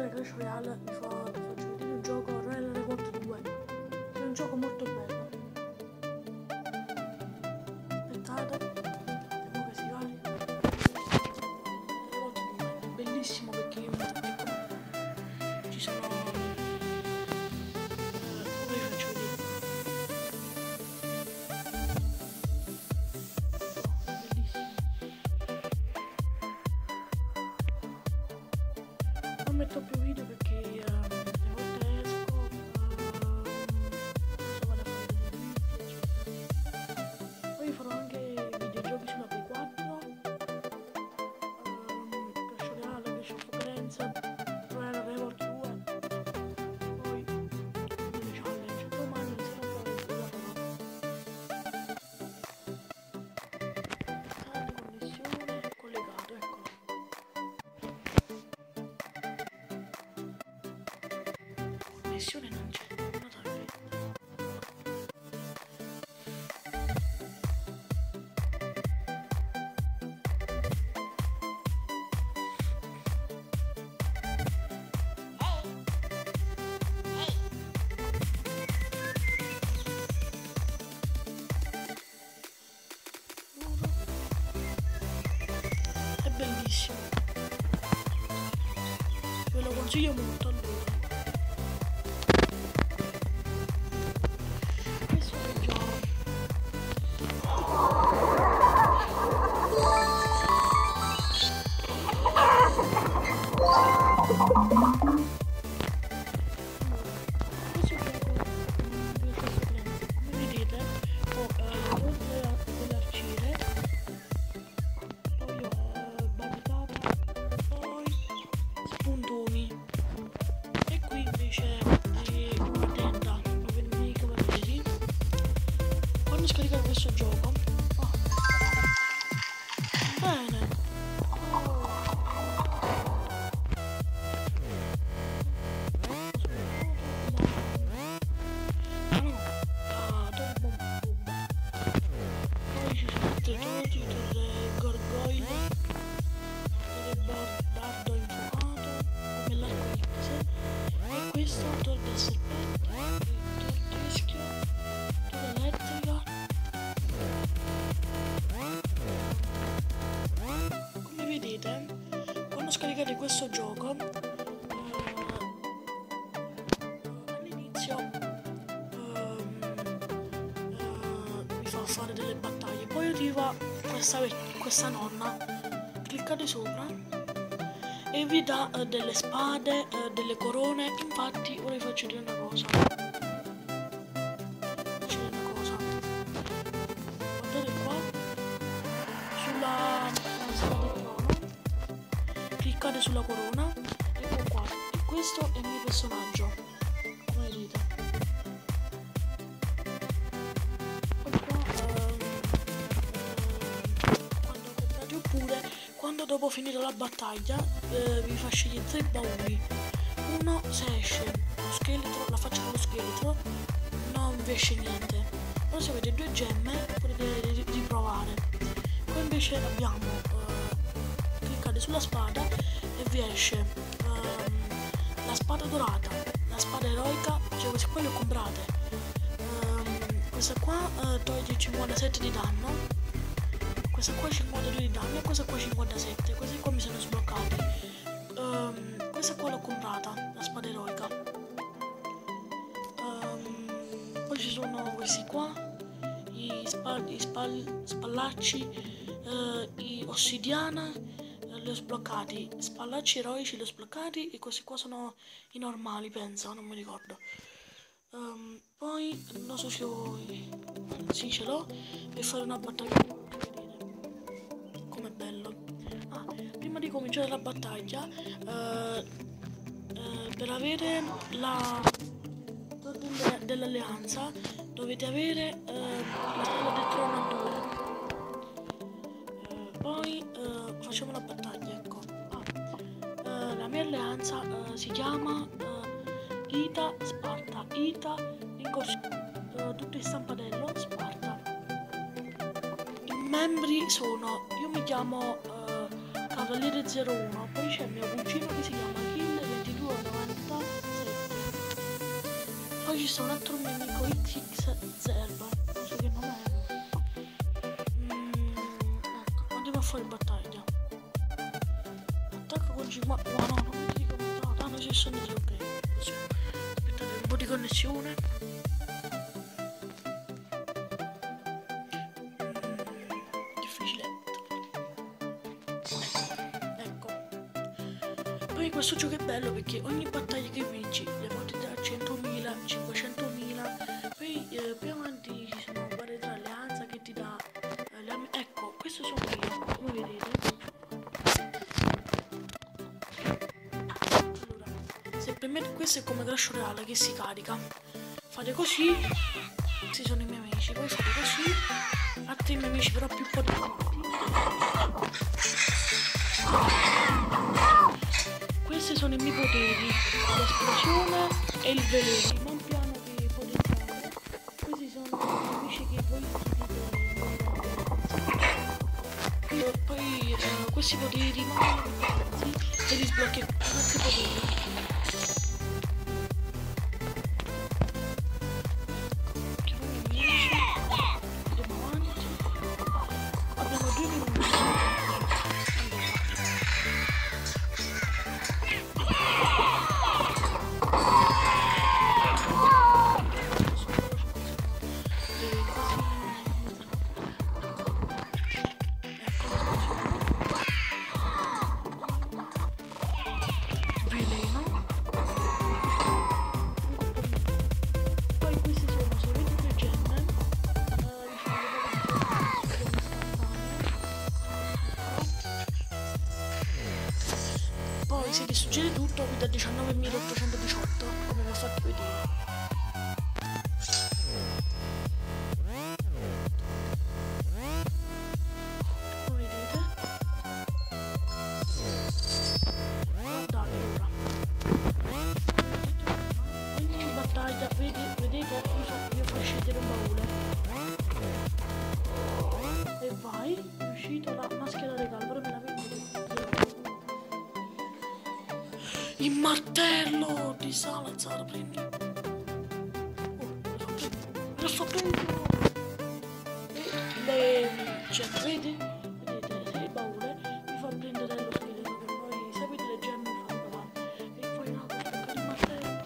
prima di cominciare Clash Royale, vi, fa, vi faccio vedere un gioco Non metto più video Connessione non c'è, bellissimo. Ve lo consiglio molto quando scaricate questo gioco, eh, all'inizio eh, vi fa fare delle battaglie. Poi arriva questa, questa nonna, cliccate sopra e vi dà eh, delle spade, eh, delle corone. Infatti, ora vi faccio dire una cosa. Cliccate sulla corona. Ecco qua. Questo è il mio personaggio. Come vedete. Poi qua, ehm, quando oppure dopo finire la battaglia eh, vi fa scegliere tre bauli uno se esce lo scheletro la faccia dello scheletro non vi esce niente però se avete due gemme potete ri- riprovare qua invece abbiamo eh, cliccate sulla spada vi esce ehm, la spada dorata la spada eroica cioè queste qua le ho comprate Ehm, questa qua eh, toglie 57 di danno questa qua 52 di danno e questa qua 57 questi qua mi sono sbloccati. Ehm, questa qua l'ho comprata la spada eroica. Ehm, poi ci sono questi qua i, spa- i spal- spallacci eh, i ossidiana li ho sbloccati. Spallacci eroici li ho sbloccati e questi qua sono i normali penso non mi ricordo. Ehm, poi so se voi sì ce l'ho. E fare una battaglia com'è bello. Ah, prima di cominciare la battaglia eh, eh, per avere la dell'alleanza dovete avere eh, la stella del trono eh, alleanza eh, si chiama eh, Ita Sparta Ita corso eh, tutto in stampadello Sparta in membri sono, io mi chiamo uh, Cavaliere 01, poi c'è mio cugino che si chiama Kill2297, poi ci sta un altro mio amico XX Zerba, non so che nome è. Mm, ecco, andiamo a fare battaglia. Attacco con 50... No, no, non ci sono ok. Aspettate un po' di connessione. questo gioco è bello perché ogni battaglia che vinci le volte da 100.000, 500.000, poi eh, più avanti ci sono varie tra alleanza che ti dà... Eh, ecco, questo sono io, come vedete. Per me questo è come Clash Royale che si carica. Fate così, questi sono i miei amici, poi fate così, altri miei amici però più potenti. sono i miei poteri, l'esplosione e il veleno, man piano che potenziare. Questi sono gli amici che voi sentite. Poi eh, questi poteri man piano che li sblocchi altri poteri. Se distruggete tutto vi dà 19.818 come vi ho fatto vedere sto prendendo. Le... Cioè, vedi? Vedete, le baule mi fa prendere lo scheletro che poi, sapete, le gemme fanno va. E poi una tocca di martello.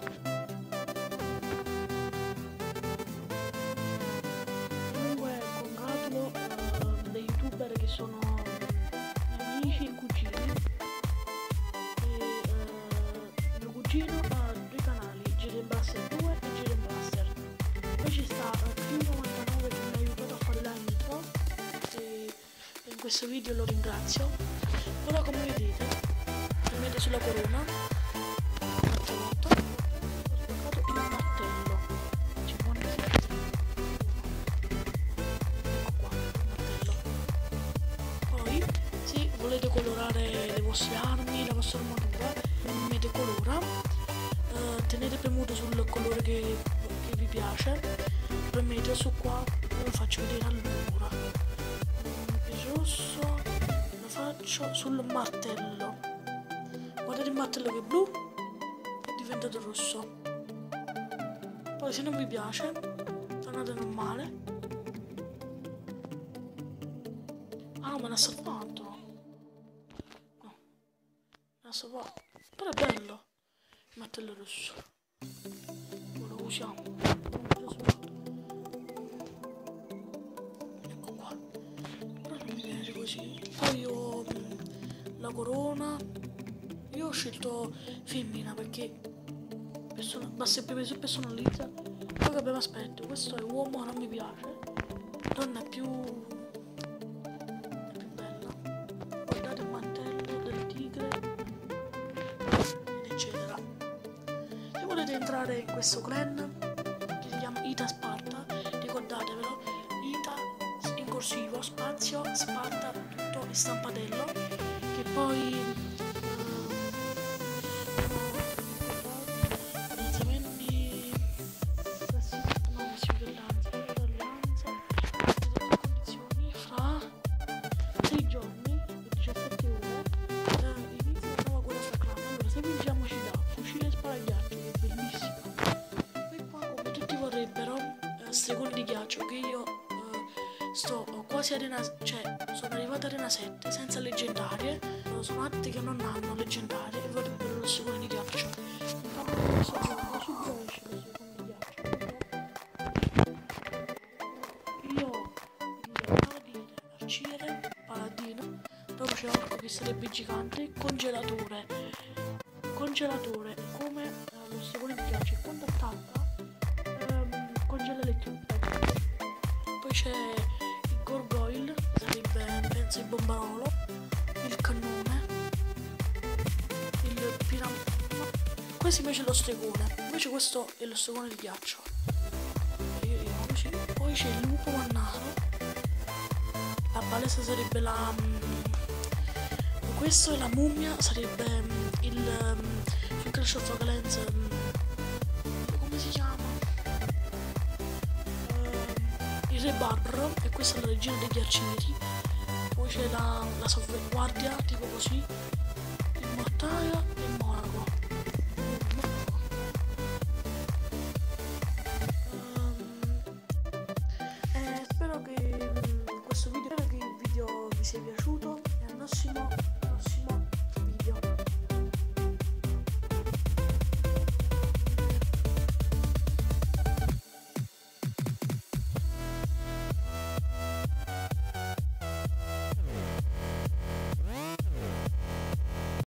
Comunque, congratulo uh, dei youtuber che sono amici e cugini. Gino ha due questo video lo ringrazio. Ora come vedete, premete sulla corona, martellotto, ho sbloccato il martello. 57. Ecco. Poi, se volete colorare le vostre armi, la vostra armatura, mette colora uh, tenete premuto sul colore che, che vi piace premete su qua lo faccio vedere allora rosso lo faccio sul martello. Guardate il martello che è blu è diventato rosso. Poi se non vi piace tornate normale. Ah me l'ha salvato. No me l'ha salvato. Però è bello il martello rosso. Ora lo usiamo corona. Io ho scelto femmina perché persona, basta sempre su personalizza poi abbiamo aspetto questo è uomo non mi piace. Donna è più entrare in questo clan quasi arena, cioè sono arrivato arena 7 senza leggendarie, sono altri che non hanno leggendarie e vorrebbero lo stregone di ghiaccio. Di ghiaccio. Io il paladino, arciere, paladino, dopo c'è orco che sarebbe gigante, congelatore. Congelatore, come eh, lo stregone di ghiaccio, quando attacca ehm, congela le truppe. Poi c'è Gorgoyle, sarebbe penso il bombarolo, il cannone, il piramide. Questo invece è lo stregone, invece questo è lo stregone di ghiaccio. Poi c'è il lupo mannaro. La balesa sarebbe la. mm, questo è la mummia, sarebbe mm, il. Um, sul Clash of mm, come si chiama? Ehm, il re questa è la regina degli arcieri poi c'è la, la salvaguardia tipo così. Il mortaio e monaco. Ehm, eh, spero che mm, questo video che video vi sia piaciuto. E al prossimo